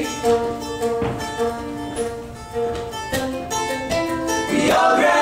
We all grab.